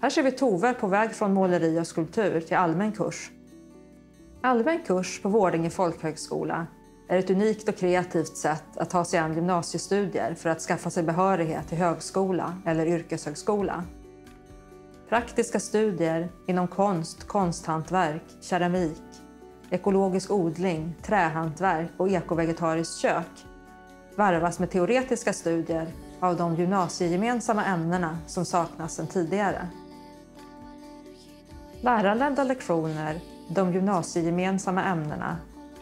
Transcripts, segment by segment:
Här ser vi Tove på väg från måleri och skulptur till allmän kurs. Allmän kurs på Vårdinge folkhögskola är ett unikt och kreativt sätt att ta sig an gymnasiestudier för att skaffa sig behörighet till högskola eller yrkeshögskola. Praktiska studier inom konst, konsthantverk, keramik, ekologisk odling, trähantverk och ekovegetariskt kök varvas med teoretiska studier av de gymnasiegemensamma ämnena som saknas sedan tidigare. Lärarledda lektioner, de gymnasiegemensamma ämnena,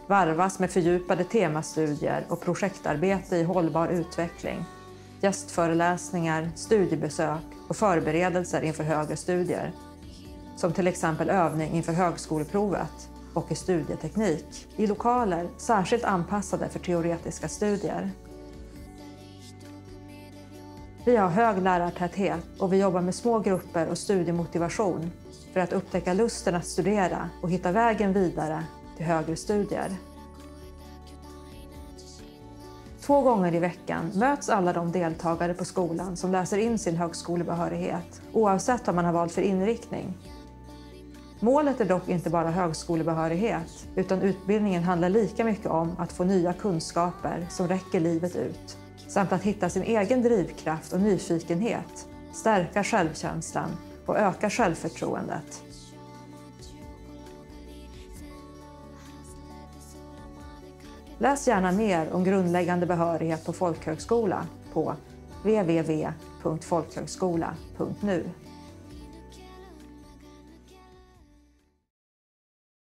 varvas med fördjupade temastudier och projektarbete i hållbar utveckling, gästföreläsningar, studiebesök och förberedelser inför högre studier, som till exempel övning inför högskoleprovet och i studieteknik, i lokaler särskilt anpassade för teoretiska studier. Vi har hög lärartäthet och vi jobbar med små grupper och studiemotivation för att upptäcka lusten att studera och hitta vägen vidare till högre studier. Två gånger i veckan möts alla de deltagare på skolan som läser in sin högskolebehörighet, oavsett vad man har valt för inriktning. Målet är dock inte bara högskolebehörighet, utan utbildningen handlar lika mycket om att få nya kunskaper som räcker livet ut, samt att hitta sin egen drivkraft och nyfikenhet, stärka självkänslan och öka självförtroendet. Läs gärna mer om grundläggande behörighet på folkhögskola på www.folkhögskola.nu.